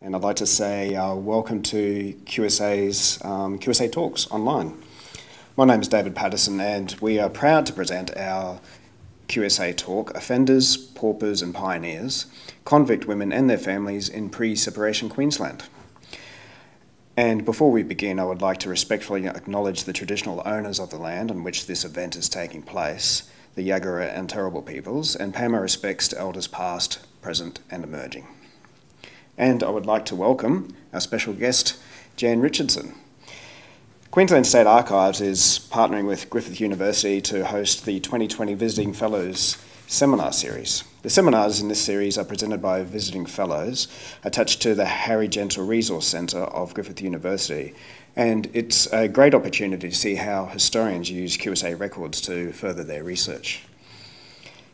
And I'd like to say uh, welcome to QSA's um, QSA Talks online. My name is David Patterson, and we are proud to present our QSA talk Offenders, Paupers, and Pioneers Convict Women and Their Families in Pre Separation Queensland. And before we begin, I would like to respectfully acknowledge the traditional owners of the land on which this event is taking place, the Yagara and Turrbal peoples, and pay my respects to elders past, present, and emerging. And I would like to welcome our special guest, Jan Richardson. Queensland State Archives is partnering with Griffith University to host the 2020 Visiting Fellows seminar series. The seminars in this series are presented by visiting fellows attached to the Harry Gentle Resource Centre of Griffith University, and it's a great opportunity to see how historians use QSA records to further their research.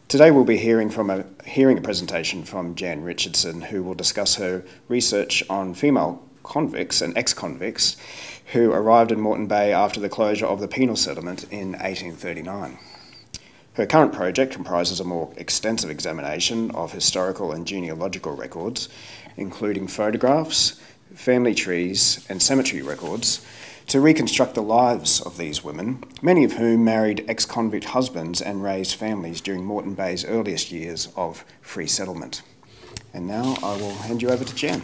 Today we'll be hearing from a hearing a presentation from Jan Richardson, who will discuss her research on female convicts and ex-convicts who arrived in Moreton Bay after the closure of the penal settlement in 1839. Her current project comprises a more extensive examination of historical and genealogical records, including photographs, family trees, and cemetery records, to reconstruct the lives of these women, many of whom married ex convict husbands and raised families during Moreton Bay's earliest years of free settlement. And now I will hand you over to Jan.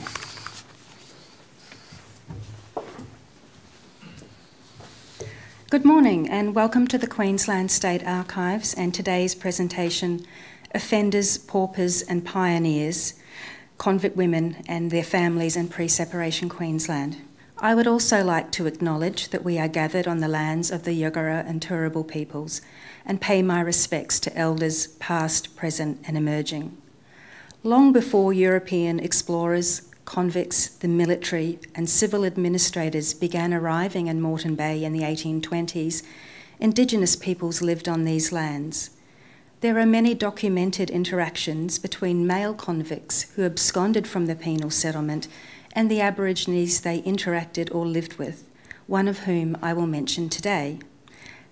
Good morning and welcome to the Queensland State Archives and today's presentation Offenders, Paupers and Pioneers Convict Women and Their Families in Pre Separation Queensland. I would also like to acknowledge that we are gathered on the lands of the Yagara and Turrbal peoples and pay my respects to elders past, present, and emerging. Long before European explorers, convicts, the military, and civil administrators began arriving in Moreton Bay in the 1820s, Indigenous peoples lived on these lands. There are many documented interactions between male convicts who absconded from the penal settlement and the Aborigines they interacted or lived with, one of whom I will mention today.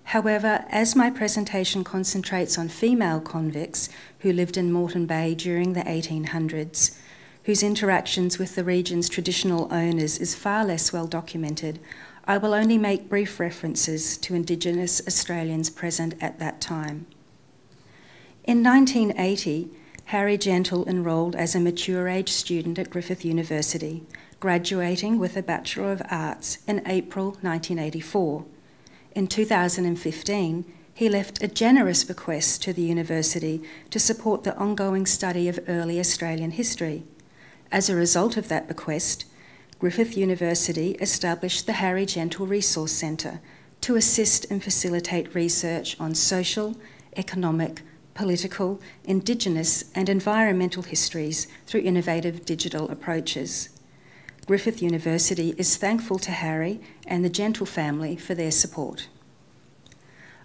However, as my presentation concentrates on female convicts who lived in Moreton Bay during the 1800s, whose interactions with the region's traditional owners is far less well documented, I will only make brief references to Indigenous Australians present at that time. In 1980, Harry Gentle enrolled as a mature age student at Griffith University, graduating with a Bachelor of Arts in April 1984. In 2015, he left a generous bequest to the university to support the ongoing study of early Australian history. As a result of that bequest, Griffith University established the Harry Gentle Resource Centre to assist and facilitate research on social, economic, political, Indigenous, and environmental histories through innovative digital approaches. Griffith University is thankful to Harry and the Gentle family for their support.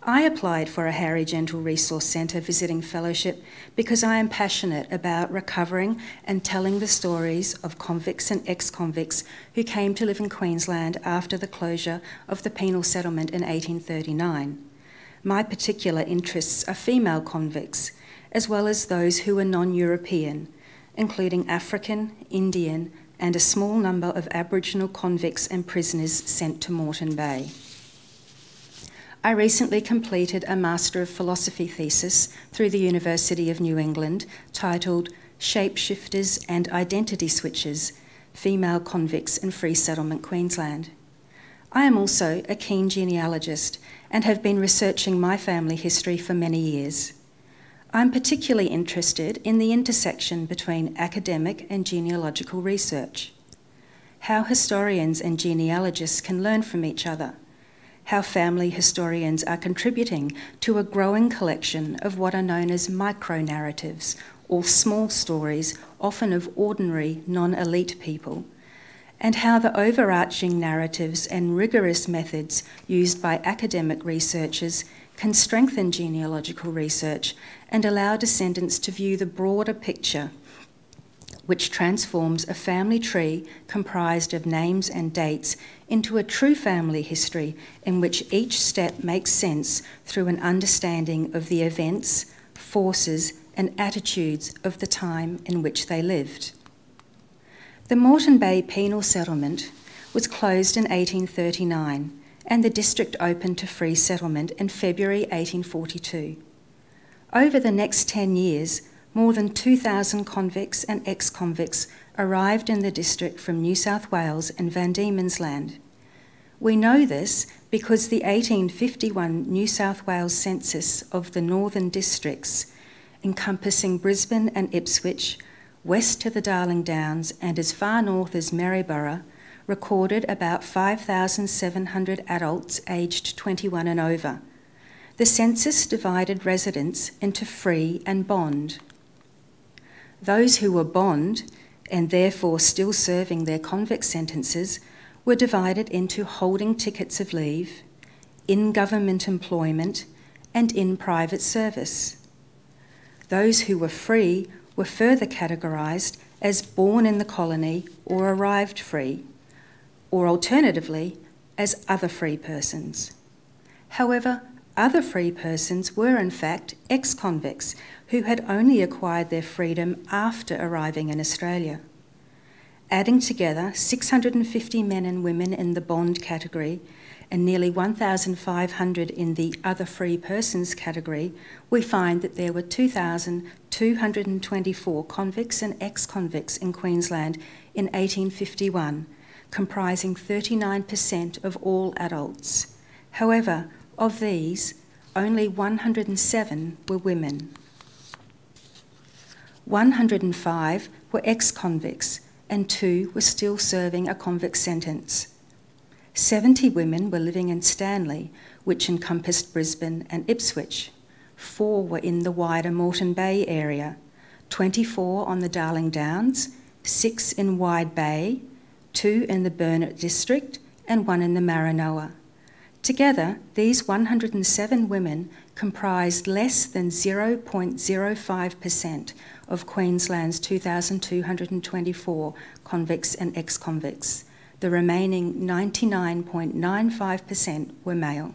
I applied for a Harry Gentle Resource Centre visiting fellowship because I am passionate about recovering and telling the stories of convicts and ex convicts who came to live in Queensland after the closure of the penal settlement in 1839. My particular interests are female convicts, as well as those who are non European, including African, Indian, and a small number of Aboriginal convicts and prisoners sent to Moreton Bay. I recently completed a Master of Philosophy thesis through the University of New England titled Shapeshifters and Identity Switches Female Convicts in Free Settlement Queensland. I am also a keen genealogist and have been researching my family history for many years. I'm particularly interested in the intersection between academic and genealogical research, how historians and genealogists can learn from each other, how family historians are contributing to a growing collection of what are known as micro narratives, or small stories, often of ordinary, non elite people and how the overarching narratives and rigorous methods used by academic researchers can strengthen genealogical research and allow descendants to view the broader picture, which transforms a family tree comprised of names and dates into a true family history in which each step makes sense through an understanding of the events, forces, and attitudes of the time in which they lived. The Moreton Bay Penal Settlement was closed in 1839 and the district opened to free settlement in February 1842. Over the next 10 years, more than 2,000 convicts and ex convicts arrived in the district from New South Wales and Van Diemen's Land. We know this because the 1851 New South Wales census of the northern districts, encompassing Brisbane and Ipswich, west to the Darling Downs, and as far north as Maryborough, recorded about 5,700 adults aged 21 and over. The census divided residents into free and bond. Those who were bond, and therefore still serving their convict sentences, were divided into holding tickets of leave, in government employment, and in private service. Those who were free were further categorised as born in the colony or arrived free or alternatively, as other free persons. However, other free persons were in fact ex convicts who had only acquired their freedom after arriving in Australia. Adding together 650 men and women in the bond category and nearly 1,500 in the other free persons category, we find that there were 2,224 convicts and ex convicts in Queensland in 1851 comprising 39% of all adults. However, of these, only 107 were women. 105 were ex convicts, and two were still serving a convict sentence. 70 women were living in Stanley, which encompassed Brisbane and Ipswich. Four were in the wider Moreton Bay area, 24 on the Darling Downs, six in Wide Bay, two in the Burnett district, and one in the Maranoa. Together, these 107 women comprised less than 0.05% of Queensland's 2,224 convicts and ex convicts. The remaining 99.95% were male.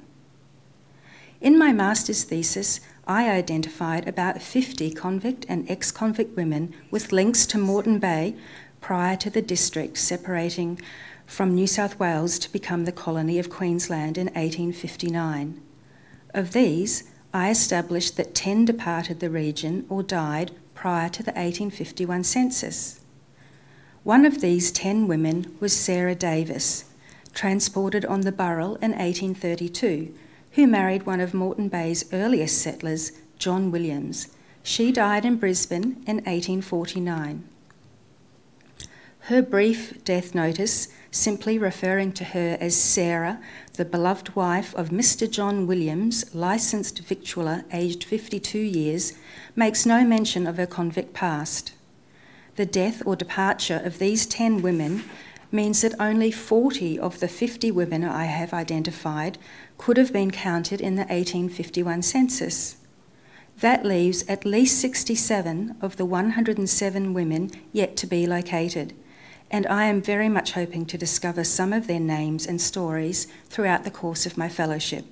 In my master's thesis, I identified about 50 convict and ex convict women with links to Moreton Bay prior to the district separating from New South Wales to become the colony of Queensland in 1859. Of these, I established that 10 departed the region or died prior to the 1851 census. One of these 10 women was Sarah Davis, transported on the Burrell in 1832, who married one of Moreton Bay's earliest settlers, John Williams. She died in Brisbane in 1849. Her brief death notice, simply referring to her as Sarah, the beloved wife of Mr. John Williams, licensed victualler aged 52 years, makes no mention of her convict past. The death or departure of these 10 women means that only 40 of the 50 women I have identified could have been counted in the 1851 census. That leaves at least 67 of the 107 women yet to be located and I am very much hoping to discover some of their names and stories throughout the course of my fellowship.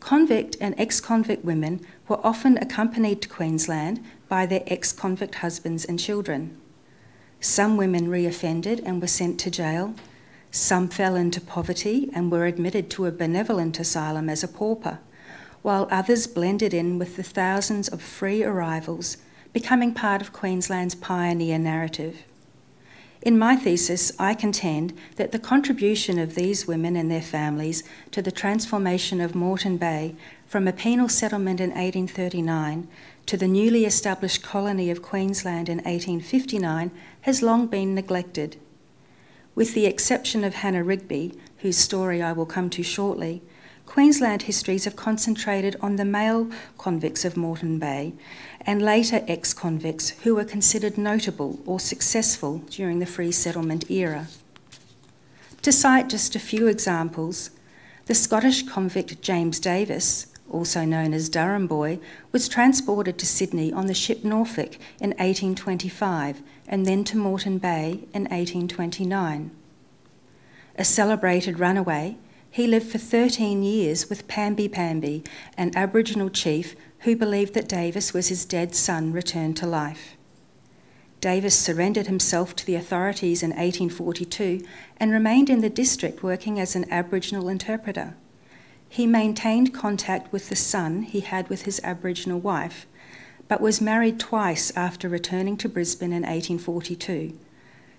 Convict and ex convict women were often accompanied to Queensland by their ex convict husbands and children. Some women reoffended and were sent to jail. Some fell into poverty and were admitted to a benevolent asylum as a pauper, while others blended in with the thousands of free arrivals, becoming part of Queensland's pioneer narrative. In my thesis, I contend that the contribution of these women and their families to the transformation of Moreton Bay from a penal settlement in 1839 to the newly established colony of Queensland in 1859 has long been neglected. With the exception of Hannah Rigby, whose story I will come to shortly, Queensland histories have concentrated on the male convicts of Moreton Bay and later ex convicts who were considered notable or successful during the free settlement era. To cite just a few examples, the Scottish convict James Davis, also known as Duramboi, was transported to Sydney on the ship Norfolk in 1825 and then to Moreton Bay in 1829. A celebrated runaway, he lived for 13 years with Pambi Pambi, an Aboriginal chief who believed that Davis was his dead son returned to life. Davis surrendered himself to the authorities in 1842 and remained in the district working as an Aboriginal interpreter. He maintained contact with the son he had with his Aboriginal wife, but was married twice after returning to Brisbane in 1842.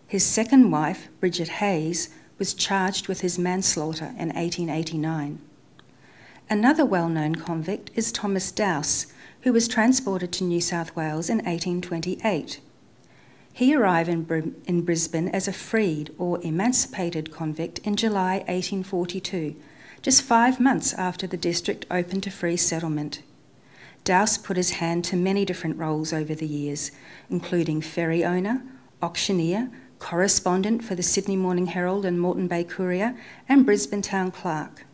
His second wife, Bridget Hayes, was charged with his manslaughter in 1889. Another well known convict is Thomas Dowse, who was transported to New South Wales in 1828. He arrived in, Br- in Brisbane as a freed or emancipated convict in July 1842, just five months after the district opened to free settlement. Dowse put his hand to many different roles over the years, including ferry owner, auctioneer, correspondent for the Sydney Morning Herald and Moreton Bay Courier, and Brisbane Town Clerk.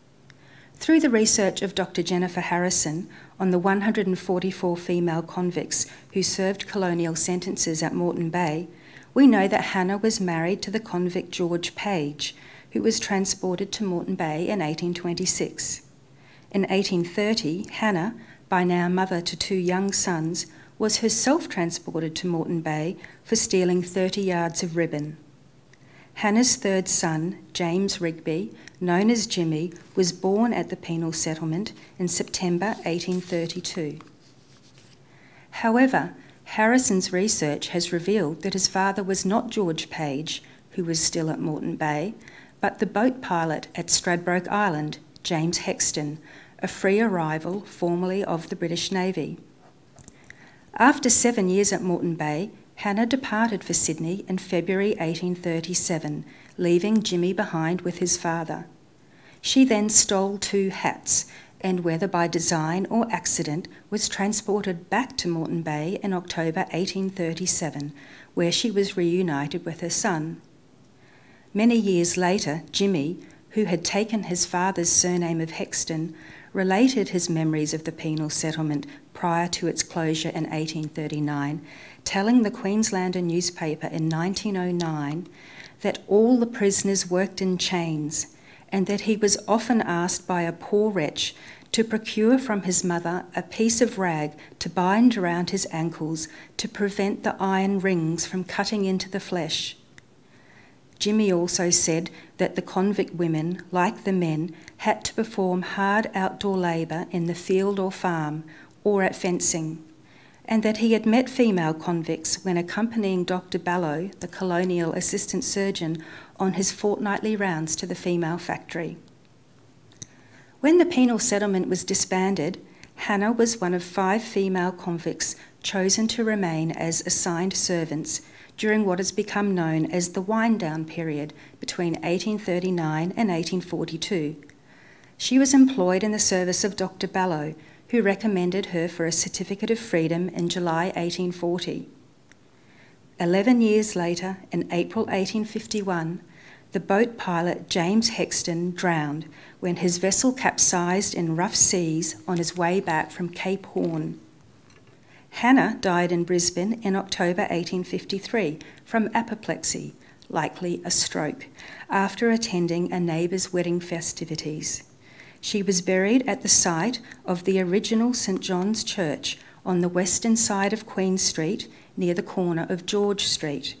Through the research of Dr. Jennifer Harrison on the 144 female convicts who served colonial sentences at Moreton Bay, we know that Hannah was married to the convict George Page, who was transported to Moreton Bay in 1826. In 1830, Hannah, by now mother to two young sons, was herself transported to Moreton Bay for stealing 30 yards of ribbon. Hannah's third son, James Rigby, known as Jimmy, was born at the penal settlement in September 1832. However, Harrison's research has revealed that his father was not George Page, who was still at Moreton Bay, but the boat pilot at Stradbroke Island, James Hexton, a free arrival formerly of the British Navy. After seven years at Moreton Bay, Hannah departed for Sydney in February 1837, leaving Jimmy behind with his father. She then stole two hats and, whether by design or accident, was transported back to Moreton Bay in October 1837, where she was reunited with her son. Many years later, Jimmy, who had taken his father's surname of Hexton, related his memories of the penal settlement prior to its closure in 1839, telling the Queenslander newspaper in 1909 that all the prisoners worked in chains and that he was often asked by a poor wretch to procure from his mother a piece of rag to bind around his ankles to prevent the iron rings from cutting into the flesh. Jimmy also said that the convict women, like the men, had to perform hard outdoor labour in the field or farm or at fencing, and that he had met female convicts when accompanying Dr. Ballow, the colonial assistant surgeon, on his fortnightly rounds to the female factory. When the penal settlement was disbanded, Hannah was one of five female convicts chosen to remain as assigned servants during what has become known as the wind down period between 1839 and 1842. She was employed in the service of Dr. Ballow, who recommended her for a certificate of freedom in July 1840. Eleven years later, in April 1851, the boat pilot James Hexton drowned when his vessel capsized in rough seas on his way back from Cape Horn. Hannah died in Brisbane in October 1853 from apoplexy, likely a stroke, after attending a neighbour's wedding festivities. She was buried at the site of the original St John's Church on the western side of Queen Street near the corner of George Street.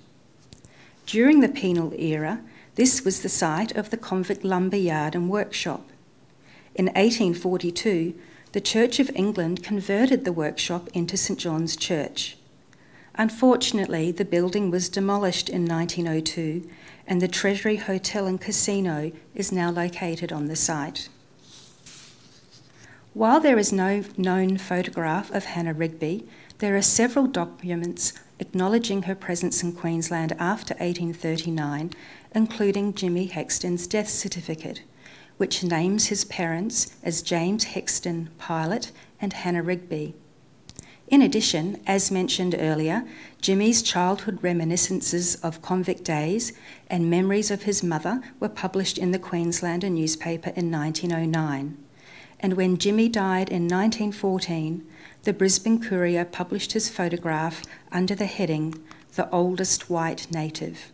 During the penal era, this was the site of the convict lumber yard and workshop. In 1842, the Church of England converted the workshop into St John's Church. Unfortunately, the building was demolished in 1902 and the Treasury Hotel and Casino is now located on the site. While there is no known photograph of Hannah Rigby, there are several documents acknowledging her presence in Queensland after 1839, including Jimmy Hexton's death certificate, which names his parents as James Hexton, pilot, and Hannah Rigby. In addition, as mentioned earlier, Jimmy's childhood reminiscences of convict days and memories of his mother were published in the Queenslander newspaper in 1909. And when Jimmy died in 1914, the Brisbane Courier published his photograph under the heading The Oldest White Native.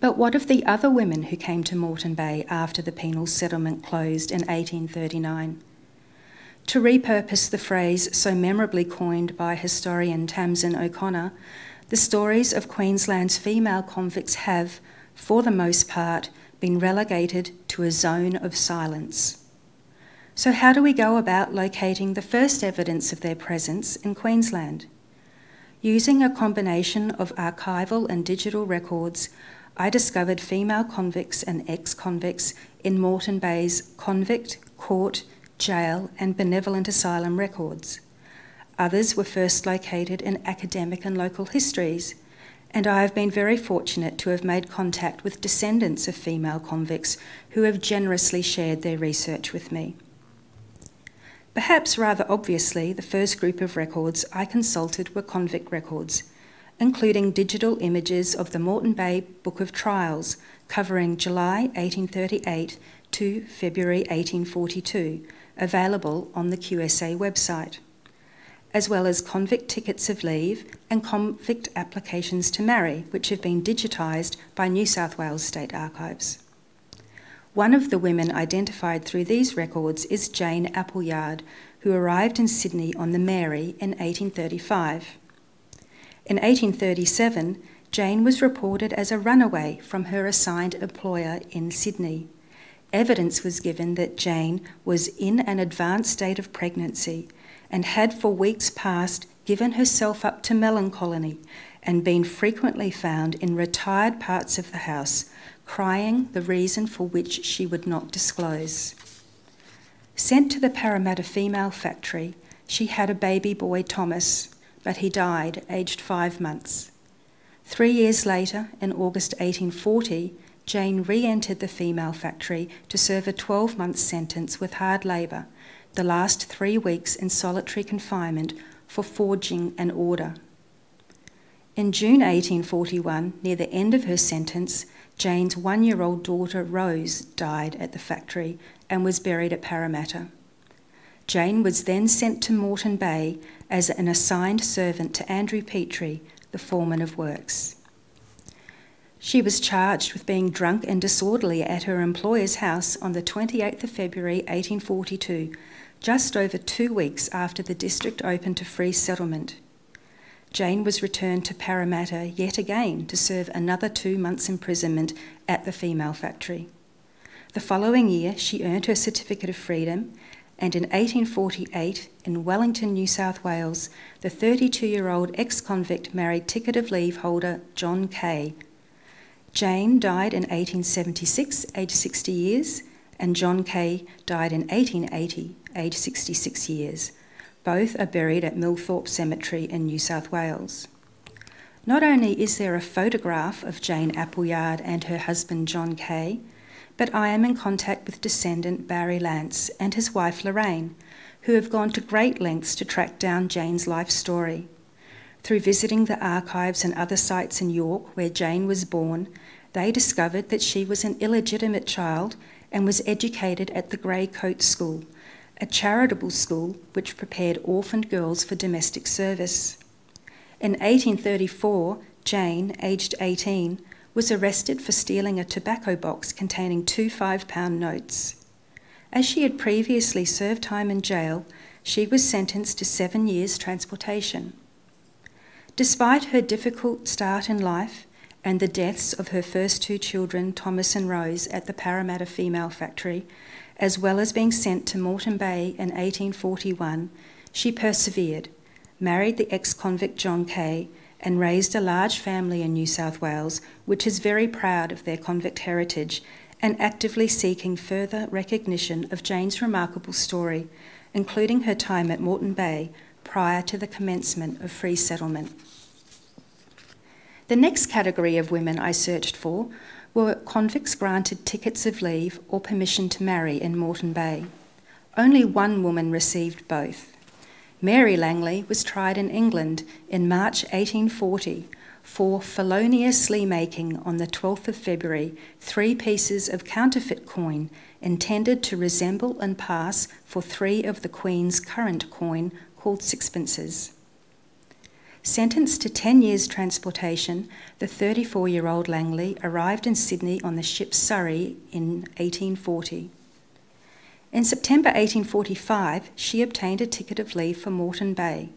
But what of the other women who came to Moreton Bay after the penal settlement closed in 1839? To repurpose the phrase so memorably coined by historian Tamsin O'Connor, the stories of Queensland's female convicts have, for the most part, been relegated to a zone of silence. So, how do we go about locating the first evidence of their presence in Queensland? Using a combination of archival and digital records, I discovered female convicts and ex convicts in Moreton Bay's convict, court, jail, and benevolent asylum records. Others were first located in academic and local histories, and I have been very fortunate to have made contact with descendants of female convicts who have generously shared their research with me. Perhaps rather obviously, the first group of records I consulted were convict records, including digital images of the Moreton Bay Book of Trials covering July 1838 to February 1842, available on the QSA website, as well as convict tickets of leave and convict applications to marry, which have been digitised by New South Wales State Archives. One of the women identified through these records is Jane Appleyard, who arrived in Sydney on the Mary in 1835. In 1837, Jane was reported as a runaway from her assigned employer in Sydney. Evidence was given that Jane was in an advanced state of pregnancy and had for weeks past given herself up to melancholy and been frequently found in retired parts of the house, crying the reason for which she would not disclose. Sent to the Parramatta Female Factory, she had a baby boy, Thomas, but he died aged five months. Three years later, in August 1840, Jane re entered the female factory to serve a 12 month sentence with hard labour, the last three weeks in solitary confinement for forging an order. In June 1841, near the end of her sentence, Jane's one year old daughter Rose died at the factory and was buried at Parramatta. Jane was then sent to Moreton Bay as an assigned servant to Andrew Petrie, the foreman of works. She was charged with being drunk and disorderly at her employer's house on the 28th of February 1842, just over two weeks after the district opened to free settlement. Jane was returned to Parramatta yet again to serve another two months' imprisonment at the female factory. The following year, she earned her Certificate of Freedom, and in 1848, in Wellington, New South Wales, the 32 year old ex convict married ticket of leave holder John Kay. Jane died in 1876, aged 60 years, and John Kay died in 1880, aged 66 years. Both are buried at Millthorpe Cemetery in New South Wales. Not only is there a photograph of Jane Appleyard and her husband John Kay, but I am in contact with descendant Barry Lance and his wife Lorraine, who have gone to great lengths to track down Jane's life story. Through visiting the archives and other sites in York where Jane was born, they discovered that she was an illegitimate child and was educated at the Grey Coat School, a charitable school which prepared orphaned girls for domestic service. In 1834, Jane, aged 18, was arrested for stealing a tobacco box containing two five pound notes. As she had previously served time in jail, she was sentenced to seven years transportation. Despite her difficult start in life and the deaths of her first two children, Thomas and Rose, at the Parramatta Female Factory, as well as being sent to Moreton Bay in 1841, she persevered, married the ex convict John Kay, and raised a large family in New South Wales, which is very proud of their convict heritage and actively seeking further recognition of Jane's remarkable story, including her time at Moreton Bay prior to the commencement of free settlement. The next category of women I searched for were convicts granted tickets of leave or permission to marry in Moreton Bay. Only one woman received both. Mary Langley was tried in England in March 1840 for feloniously making on the 12th of February three pieces of counterfeit coin intended to resemble and pass for three of the Queen's current coin called sixpences. Sentenced to 10 years transportation, the 34 year old Langley arrived in Sydney on the ship Surrey in 1840. In September 1845, she obtained a ticket of leave for Moreton Bay.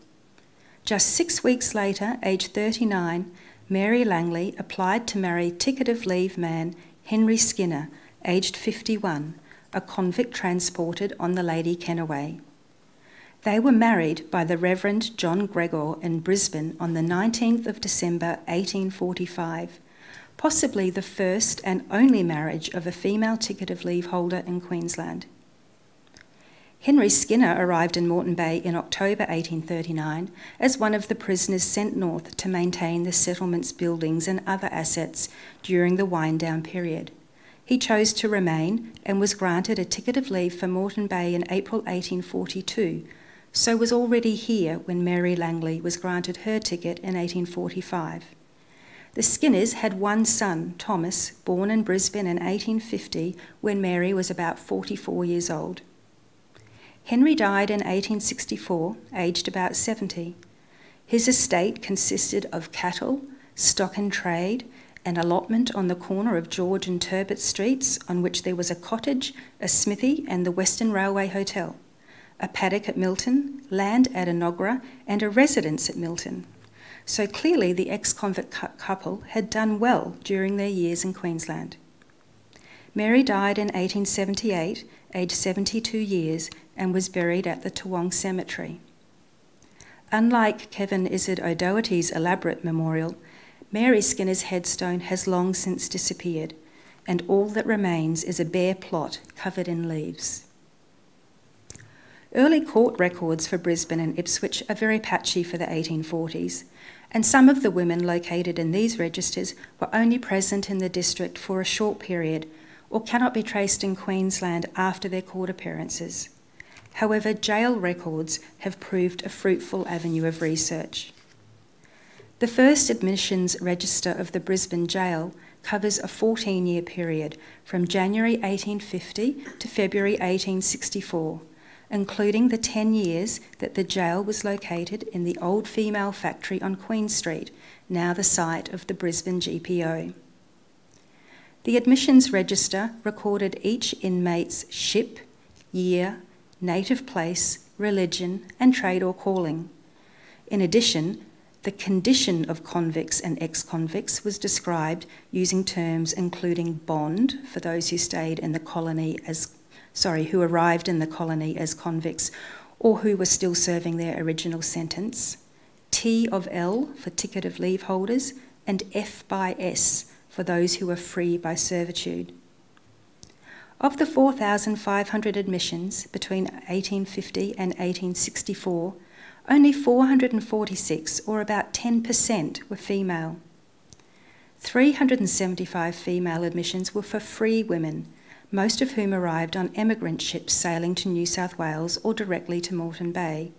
Just six weeks later, aged 39, Mary Langley applied to marry ticket of leave man Henry Skinner, aged 51, a convict transported on the Lady Kennaway. They were married by the Reverend John Gregor in Brisbane on the 19th of December 1845, possibly the first and only marriage of a female ticket of leave holder in Queensland. Henry Skinner arrived in Moreton Bay in October 1839 as one of the prisoners sent north to maintain the settlement's buildings and other assets during the wind down period. He chose to remain and was granted a ticket of leave for Moreton Bay in April 1842, so was already here when Mary Langley was granted her ticket in 1845. The Skinners had one son, Thomas, born in Brisbane in 1850 when Mary was about 44 years old. Henry died in 1864, aged about 70. His estate consisted of cattle, stock and trade, an allotment on the corner of George and Turbot Streets, on which there was a cottage, a smithy, and the Western Railway Hotel, a paddock at Milton, land at Enoggera, and a residence at Milton. So clearly, the ex convict couple had done well during their years in Queensland. Mary died in 1878, aged 72 years, and was buried at the Toowong Cemetery. Unlike Kevin Izod O'Doherty's elaborate memorial, Mary Skinner's headstone has long since disappeared, and all that remains is a bare plot covered in leaves. Early court records for Brisbane and Ipswich are very patchy for the 1840s, and some of the women located in these registers were only present in the district for a short period or cannot be traced in Queensland after their court appearances. However, jail records have proved a fruitful avenue of research. The first admissions register of the Brisbane jail covers a 14 year period from January 1850 to February 1864, including the 10 years that the jail was located in the old female factory on Queen Street, now the site of the Brisbane GPO. The admissions register recorded each inmate's ship, year, native place, religion, and trade or calling. In addition, the condition of convicts and ex convicts was described using terms including bond for those who stayed in the colony as, sorry, who arrived in the colony as convicts or who were still serving their original sentence, T of L for ticket of leave holders, and F by S for those who were free by servitude. Of the 4,500 admissions between 1850 and 1864, only 446, or about 10%, were female. 375 female admissions were for free women, most of whom arrived on emigrant ships sailing to New South Wales or directly to Moreton Bay.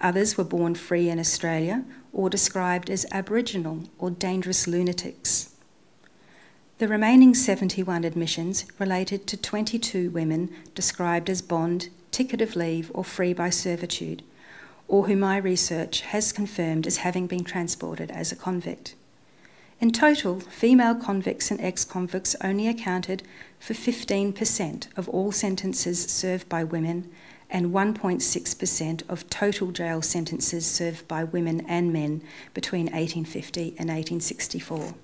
Others were born free in Australia or described as Aboriginal or dangerous lunatics. The remaining 71 admissions related to 22 women described as bond, ticket of leave, or free by servitude, or who my research has confirmed as having been transported as a convict. In total, female convicts and ex convicts only accounted for 15% of all sentences served by women and 1.6% of total jail sentences served by women and men between 1850 and 1864.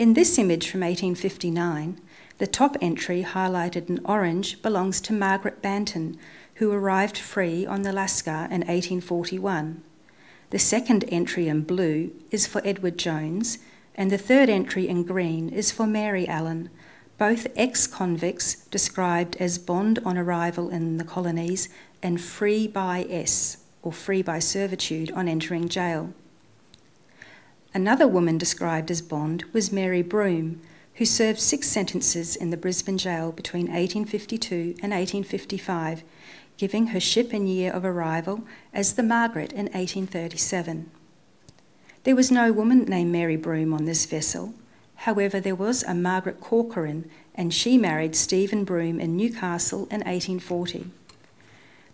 In this image from 1859, the top entry highlighted in orange belongs to Margaret Banton, who arrived free on the Lascar in 1841. The second entry in blue is for Edward Jones, and the third entry in green is for Mary Allen, both ex convicts described as bond on arrival in the colonies and free by S, or free by servitude, on entering jail. Another woman described as Bond was Mary Broom, who served six sentences in the Brisbane jail between 1852 and 1855, giving her ship and year of arrival as the Margaret in 1837. There was no woman named Mary Broom on this vessel. However, there was a Margaret Corcoran, and she married Stephen Broom in Newcastle in 1840.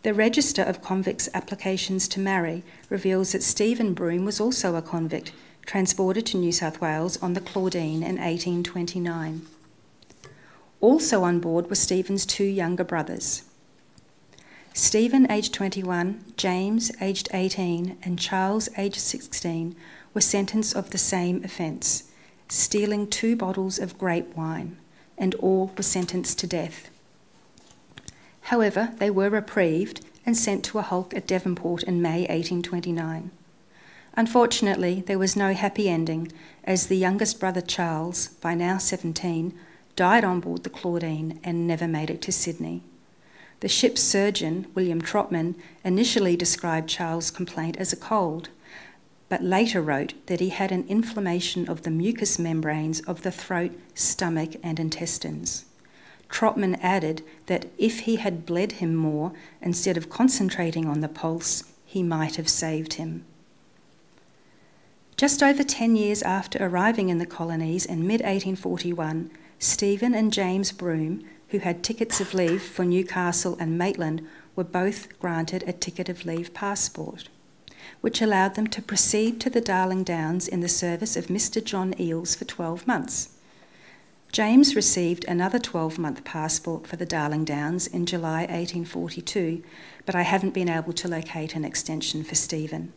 The Register of Convicts Applications to Marry reveals that Stephen Broom was also a convict transported to New South Wales on the Claudine in 1829. Also on board were Stephen's two younger brothers. Stephen, aged 21, James, aged 18, and Charles, aged 16, were sentenced of the same offence, stealing two bottles of grape wine, and all were sentenced to death. However, they were reprieved and sent to a hulk at Devonport in May 1829. Unfortunately, there was no happy ending, as the youngest brother Charles, by now 17, died on board the Claudine and never made it to Sydney. The ship's surgeon, William Trotman, initially described Charles' complaint as a cold, but later wrote that he had an inflammation of the mucous membranes of the throat, stomach, and intestines. Trotman added that if he had bled him more instead of concentrating on the pulse, he might have saved him. Just over 10 years after arriving in the colonies in mid 1841, Stephen and James Broom, who had tickets of leave for Newcastle and Maitland, were both granted a ticket of leave passport, which allowed them to proceed to the Darling Downs in the service of Mr. John Eales for 12 months. James received another 12 month passport for the Darling Downs in July 1842, but I haven't been able to locate an extension for Stephen.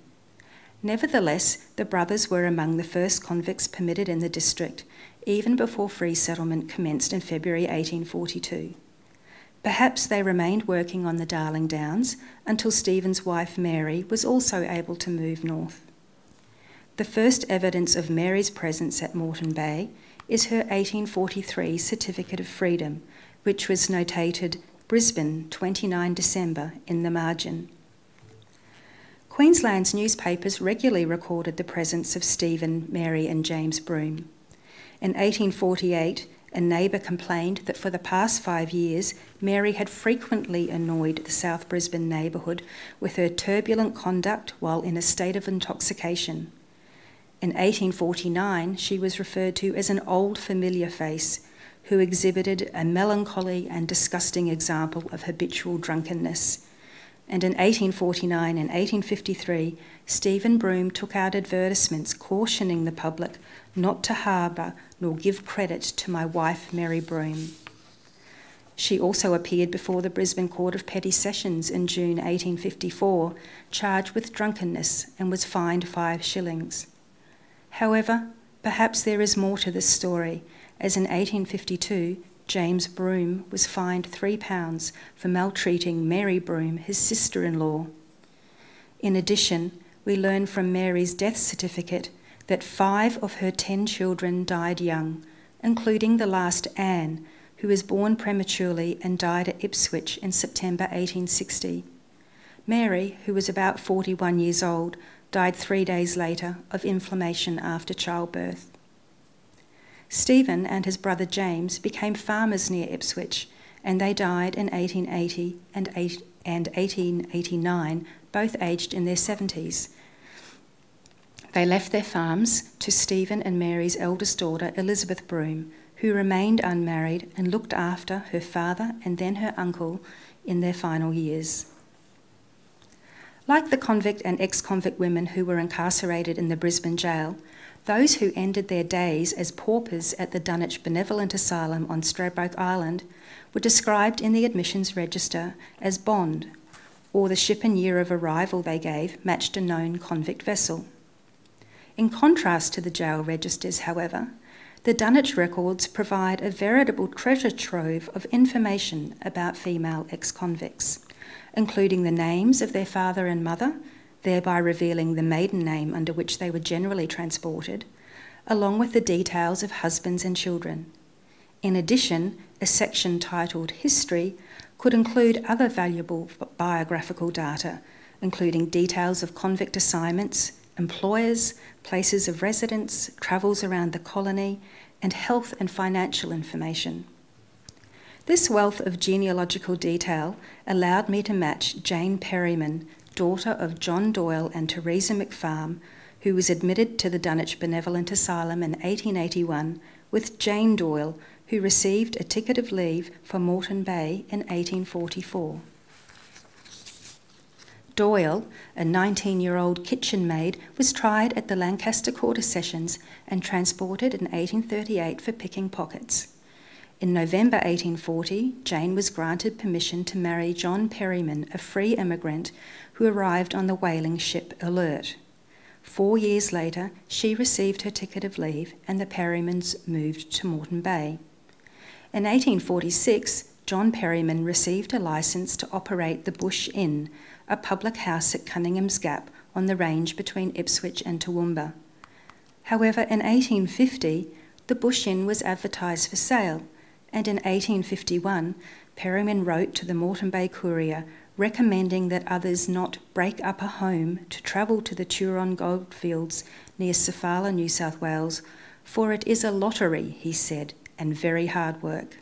Nevertheless, the brothers were among the first convicts permitted in the district, even before free settlement commenced in February 1842. Perhaps they remained working on the Darling Downs until Stephen's wife Mary was also able to move north. The first evidence of Mary's presence at Moreton Bay is her 1843 Certificate of Freedom, which was notated Brisbane, 29 December, in the margin. Queensland's newspapers regularly recorded the presence of Stephen, Mary, and James Broom. In 1848, a neighbour complained that for the past five years, Mary had frequently annoyed the South Brisbane neighbourhood with her turbulent conduct while in a state of intoxication. In 1849, she was referred to as an old familiar face who exhibited a melancholy and disgusting example of habitual drunkenness and in 1849 and 1853, Stephen Broom took out advertisements cautioning the public not to harbour nor give credit to my wife, Mary Broom. She also appeared before the Brisbane Court of Petty Sessions in June 1854, charged with drunkenness, and was fined five shillings. However, perhaps there is more to this story, as in 1852 James Broom was fined £3 for maltreating Mary Broom, his sister in law. In addition, we learn from Mary's death certificate that five of her ten children died young, including the last Anne, who was born prematurely and died at Ipswich in September 1860. Mary, who was about 41 years old, died three days later of inflammation after childbirth. Stephen and his brother James became farmers near Ipswich, and they died in 1880 and, 1889, both aged in their 70s. They left their farms to Stephen and Mary's eldest daughter, Elizabeth Broom, who remained unmarried and looked after her father and then her uncle in their final years. Like the convict and ex convict women who were incarcerated in the Brisbane jail, those who ended their days as paupers at the Dunwich Benevolent Asylum on Stradbroke Island were described in the admissions register as bond, or the ship and year of arrival they gave matched a known convict vessel. In contrast to the jail registers, however, the Dunwich records provide a veritable treasure trove of information about female ex convicts, including the names of their father and mother thereby revealing the maiden name under which they were generally transported, along with the details of husbands and children. In addition, a section titled History could include other valuable biographical data, including details of convict assignments, employers, places of residence, travels around the colony, and health and financial information. This wealth of genealogical detail allowed me to match Jane Perryman daughter of John Doyle and Teresa McFarm, who was admitted to the Dunwich Benevolent Asylum in 1881, with Jane Doyle, who received a ticket of leave for Moreton Bay in 1844. Doyle, a 19 year old kitchen maid, was tried at the Lancaster Quarter Sessions and transported in 1838 for picking pockets. In November 1840, Jane was granted permission to marry John Perryman, a free immigrant who arrived on the whaling ship Alert. Four years later, she received her ticket of leave and the Perrymans moved to Moreton Bay. In 1846, John Perryman received a licence to operate the Bush Inn, a public house at Cunningham's Gap on the range between Ipswich and Toowoomba. However, in 1850, the Bush Inn was advertised for sale and in 1851, Perryman wrote to the Moreton Bay Courier recommending that others not break up a home to travel to the Turon goldfields near Sofala, New South Wales, for it is a lottery, he said, and very hard work.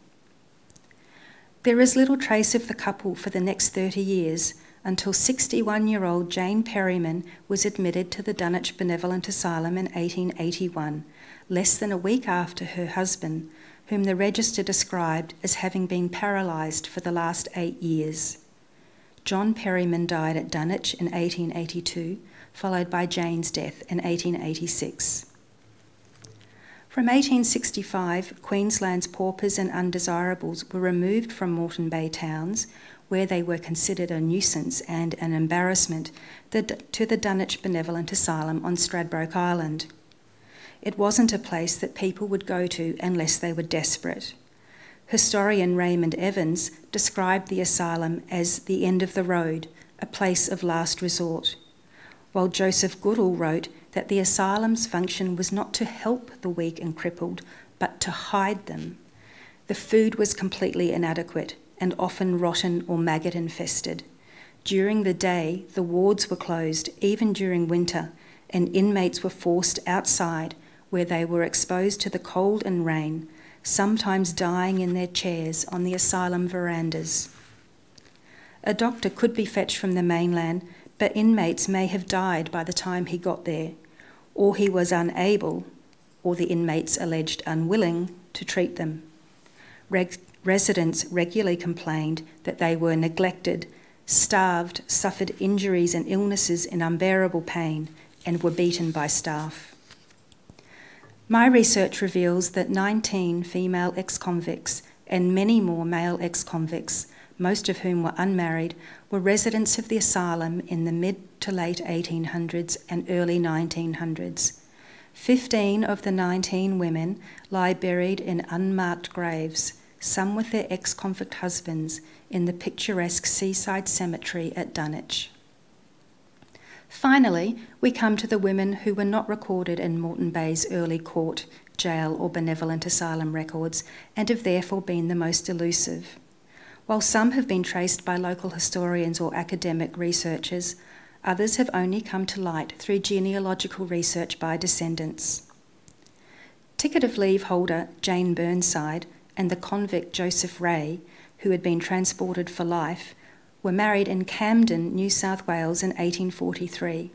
There is little trace of the couple for the next 30 years until 61 year old Jane Perryman was admitted to the Dunwich Benevolent Asylum in 1881, less than a week after her husband, whom the register described as having been paralysed for the last eight years. John Perryman died at Dunwich in 1882, followed by Jane's death in 1886. From 1865, Queensland's paupers and undesirables were removed from Moreton Bay towns, where they were considered a nuisance and an embarrassment, to the Dunwich Benevolent Asylum on Stradbroke Island. It wasn't a place that people would go to unless they were desperate. Historian Raymond Evans described the asylum as the end of the road, a place of last resort, while Joseph Goodall wrote that the asylum's function was not to help the weak and crippled, but to hide them. The food was completely inadequate and often rotten or maggot infested. During the day, the wards were closed, even during winter, and inmates were forced outside where they were exposed to the cold and rain, sometimes dying in their chairs on the asylum verandas. A doctor could be fetched from the mainland, but inmates may have died by the time he got there, or he was unable, or the inmates alleged unwilling, to treat them. Reg- residents regularly complained that they were neglected, starved, suffered injuries and illnesses in unbearable pain, and were beaten by staff. My research reveals that 19 female ex convicts and many more male ex convicts, most of whom were unmarried, were residents of the asylum in the mid to late 1800s and early 1900s. 15 of the 19 women lie buried in unmarked graves, some with their ex convict husbands, in the picturesque seaside cemetery at Dunwich. Finally, we come to the women who were not recorded in Moreton Bay's early court, jail, or benevolent asylum records and have therefore been the most elusive. While some have been traced by local historians or academic researchers, others have only come to light through genealogical research by descendants. Ticket of leave holder Jane Burnside and the convict Joseph Ray, who had been transported for life, were married in Camden, New South Wales in 1843.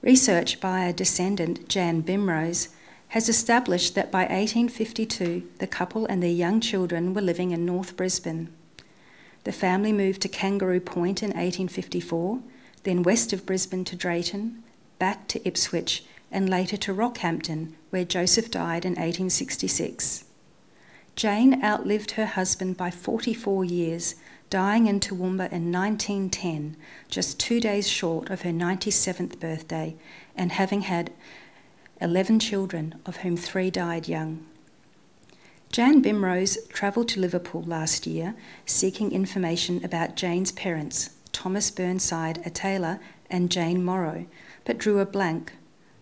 Research by a descendant, Jan Bimrose, has established that by 1852 the couple and their young children were living in North Brisbane. The family moved to Kangaroo Point in 1854, then west of Brisbane to Drayton, back to Ipswich, and later to Rockhampton, where Joseph died in 1866. Jane outlived her husband by 44 years dying in Toowoomba in 1910, just two days short of her 97th birthday, and having had 11 children, of whom three died young. Jan Bimrose travelled to Liverpool last year seeking information about Jane's parents, Thomas Burnside, a tailor, and Jane Morrow, but drew a blank.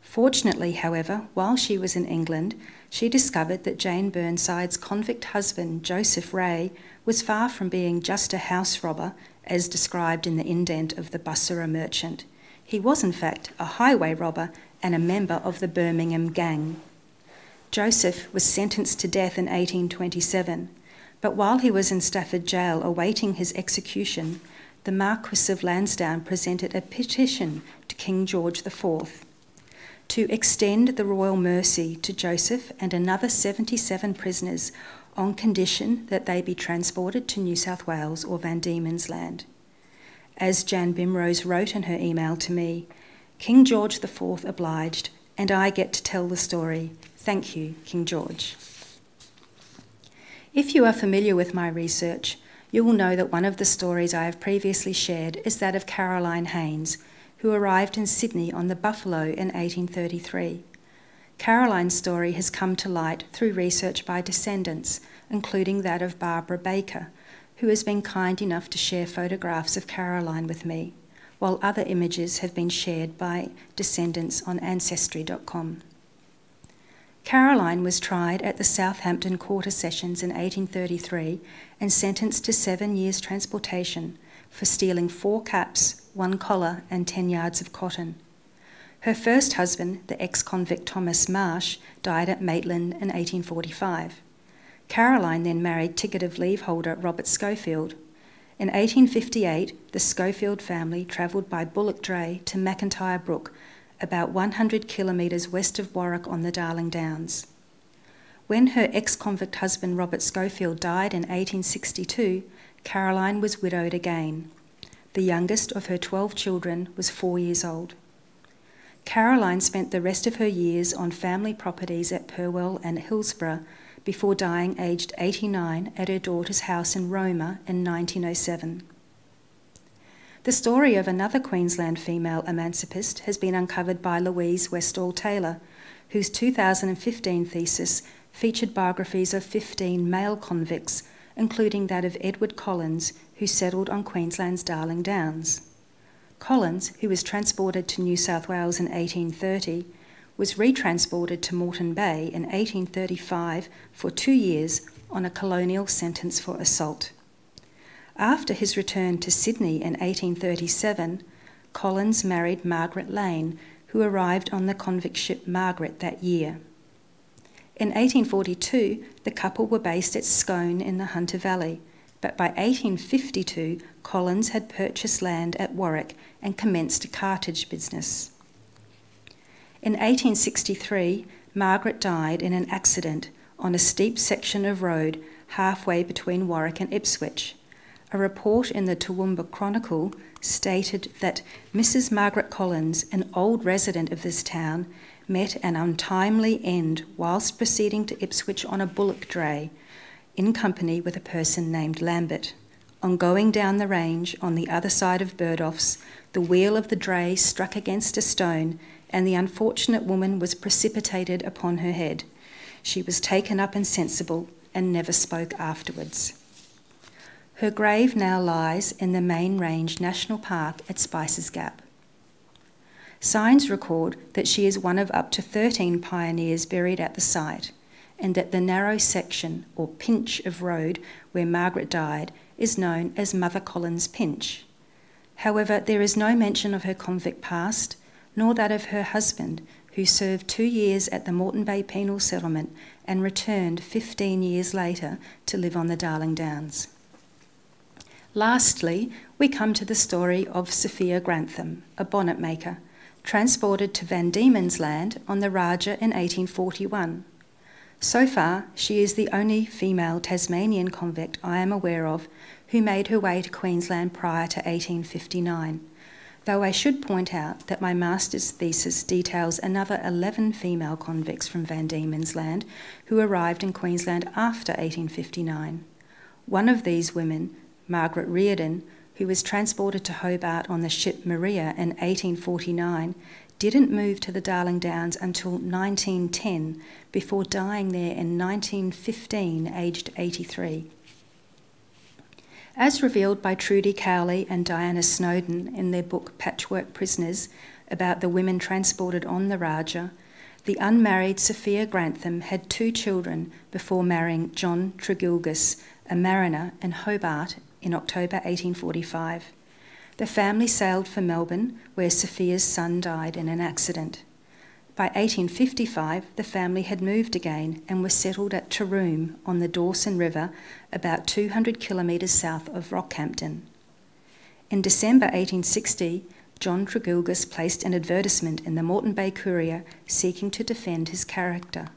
Fortunately, however, while she was in England, she discovered that Jane Burnside's convict husband, Joseph Ray, was far from being just a house robber, as described in the indent of the Bussorah merchant. He was, in fact, a highway robber and a member of the Birmingham gang. Joseph was sentenced to death in 1827, but while he was in Stafford jail awaiting his execution, the Marquis of Lansdowne presented a petition to King George IV to extend the royal mercy to Joseph and another 77 prisoners on condition that they be transported to New South Wales or Van Diemen's Land. As Jan Bimrose wrote in her email to me, King George IV obliged, and I get to tell the story. Thank you, King George. If you are familiar with my research, you will know that one of the stories I have previously shared is that of Caroline Haynes, who arrived in Sydney on the Buffalo in 1833. Caroline's story has come to light through research by descendants, including that of Barbara Baker, who has been kind enough to share photographs of Caroline with me, while other images have been shared by descendants on Ancestry.com. Caroline was tried at the Southampton Quarter Sessions in 1833 and sentenced to seven years' transportation for stealing four caps, one collar, and ten yards of cotton. Her first husband, the ex convict Thomas Marsh, died at Maitland in 1845. Caroline then married ticket of leave holder Robert Schofield. In 1858, the Schofield family travelled by bullock dray to Macintyre Brook about 100 kilometres west of Warwick on the Darling Downs. When her ex convict husband Robert Schofield died in 1862, Caroline was widowed again. The youngest of her 12 children was four years old. Caroline spent the rest of her years on family properties at Purwell and Hillsborough before dying aged 89 at her daughter's house in Roma in 1907. The story of another Queensland female emancipist has been uncovered by Louise Westall Taylor, whose 2015 thesis featured biographies of 15 male convicts, including that of Edward Collins, who settled on Queensland's Darling Downs. Collins, who was transported to New South Wales in 1830, was retransported to Moreton Bay in 1835 for two years on a colonial sentence for assault. After his return to Sydney in 1837, Collins married Margaret Lane, who arrived on the convict ship Margaret that year. In 1842, the couple were based at Scone in the Hunter Valley, but by 1852, Collins had purchased land at Warwick and commenced a cartage business. In 1863, Margaret died in an accident on a steep section of road halfway between Warwick and Ipswich. A report in the Toowoomba Chronicle stated that Mrs. Margaret Collins, an old resident of this town, met an untimely end whilst proceeding to Ipswich on a bullock dray, in company with a person named Lambert. On going down the range on the other side of Berdoffs, the wheel of the dray struck against a stone, and the unfortunate woman was precipitated upon her head. She was taken up insensible and never spoke afterwards. Her grave now lies in the Main Range National Park at Spicers Gap. Signs record that she is one of up to 13 pioneers buried at the site, and that the narrow section or pinch of road where Margaret died is known as Mother Collins Pinch. However, there is no mention of her convict past, nor that of her husband, who served two years at the Moreton Bay Penal Settlement and returned 15 years later to live on the Darling Downs. Lastly, we come to the story of Sophia Grantham, a bonnet maker, transported to Van Diemen's Land on the Rajah in 1841. So far, she is the only female Tasmanian convict I am aware of who made her way to Queensland prior to 1859, though I should point out that my master's thesis details another 11 female convicts from Van Diemen's Land who arrived in Queensland after 1859. One of these women, Margaret Reardon, who was transported to Hobart on the ship Maria in 1849, didn't move to the Darling Downs until 1910 before dying there in 1915, aged 83. As revealed by Trudy Cowley and Dianne Snowden in their book Patchwork Prisoners about the women transported on the Rajah, the unmarried Sophia Grantham had two children before marrying John Tregilgas, a mariner in Hobart in October 1845. The family sailed for Melbourne, where Sophia's son died in an accident. By 1855, the family had moved again and were settled at Taroom on the Dawson River, about 200 kilometres south of Rockhampton. In December 1860, John Tregilgas placed an advertisement in the Moreton Bay Courier seeking to defend his character.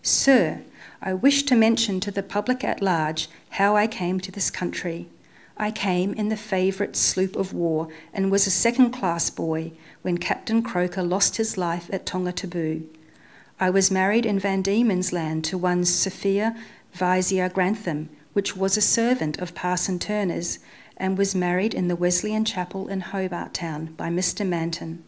Sir, I wish to mention to the public at large how I came to this country. I came in the favourite sloop of war and was a second class boy when Captain Croker lost his life at Tonga Tabou. I was married in Van Diemen's Land to one Sophia Keziah Grantham, which was a servant of Parson Turner's and was married in the Wesleyan Chapel in Hobart Town by Mr. Manton.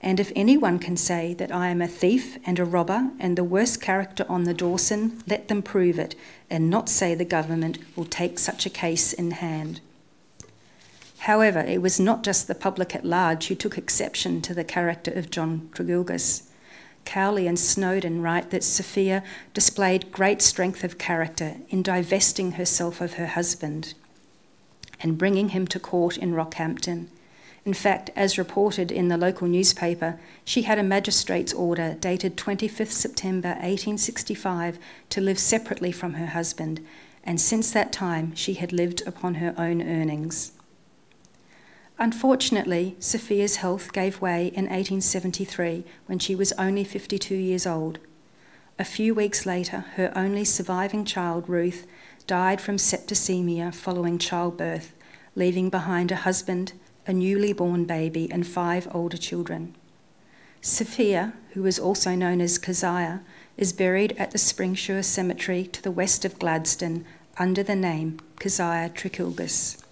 And if anyone can say that I am a thief and a robber and the worst character on the Dawson, let them prove it, and not say the government will take such a case in hand. However, it was not just the public at large who took exception to the character of John Tregilgas. Cowley and Snowden write that Sophia displayed great strength of character in divesting herself of her husband and bringing him to court in Rockhampton. In fact, as reported in the local newspaper, she had a magistrate's order dated 25th September 1865 to live separately from her husband, and since that time she had lived upon her own earnings. Unfortunately, Sophia's health gave way in 1873 when she was only 52 years old. A few weeks later, her only surviving child, Ruth, died from septicemia following childbirth, leaving behind a husband, a newly born baby, and five older children. Sophia, who is also known as Keziah, is buried at the Springsure Cemetery to the west of Gladstone under the name Keziah Tregilgas.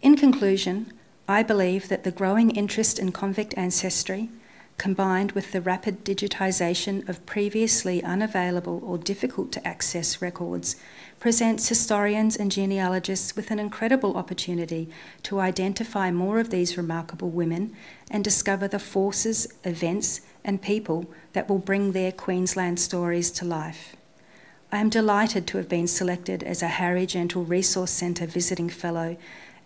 In conclusion, I believe that the growing interest in convict ancestry, combined with the rapid digitisation of previously unavailable or difficult to access records, presents historians and genealogists with an incredible opportunity to identify more of these remarkable women and discover the forces, events, and people that will bring their Queensland stories to life. I am delighted to have been selected as a Harry Gentle Resource Centre visiting fellow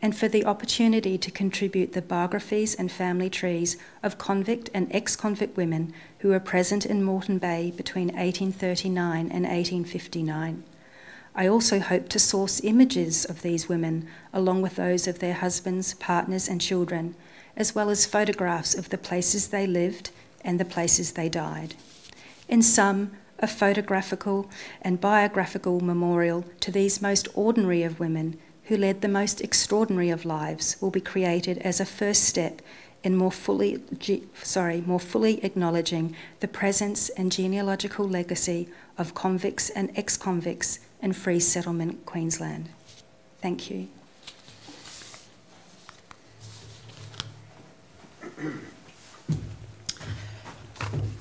and for the opportunity to contribute the biographies and family trees of convict and ex convict women who were present in Moreton Bay between 1839 and 1859. I also hope to source images of these women along with those of their husbands, partners, and children, as well as photographs of the places they lived and the places they died. In sum, a photographical and biographical memorial to these most ordinary of women who led the most extraordinary of lives, will be created as a first step in more fully, sorry, more fully acknowledging the presence and genealogical legacy of convicts and ex-convicts in free settlement Queensland. Thank you.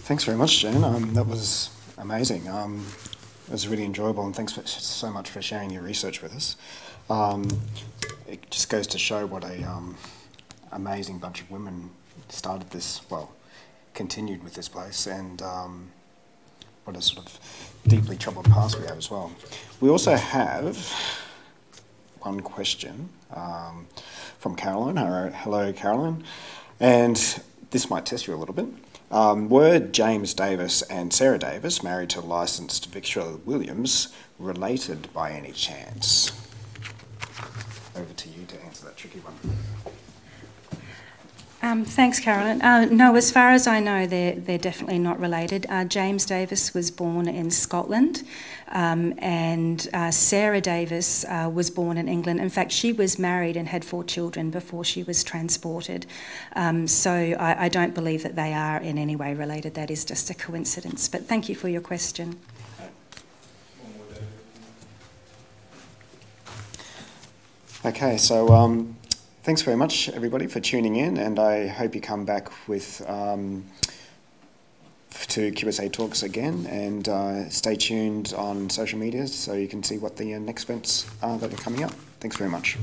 Thanks very much, Jan. Um, that was amazing. Um, it was really enjoyable, and thanks for, so much for sharing your research with us. Um, it just goes to show what a um, amazing bunch of women started this, well, continued with this place, and um, what a sort of deeply troubled past we have as well. We also have one question um, from Caroline. Hello, Caroline. And this might test you a little bit. Um, were James Davis and Sarah Davis, married to licensed Victoria Williams, related by any chance? over to you to answer that tricky one. Um, thanks, Carolyn. Uh, no, as far as I know, they're, they're definitely not related. Uh, James Davis was born in Scotland, um, and uh, Sarah Davis uh, was born in England. In fact, she was married and had four children before she was transported. Um, so I, I don't believe that they are in any way related. That is just a coincidence. But thank you for your question. Okay, so um, thanks very much, everybody, for tuning in, and I hope you come back with um, to QSA Talks again, and uh, stay tuned on social media so you can see what the uh, next events are that are coming up. Thanks very much.